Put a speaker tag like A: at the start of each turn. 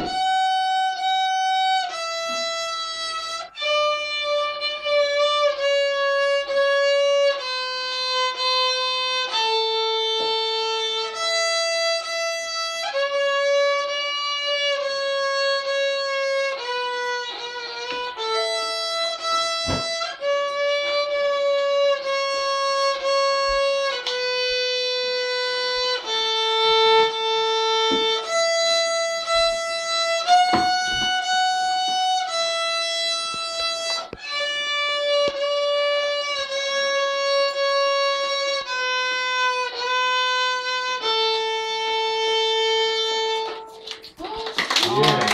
A: you. 예.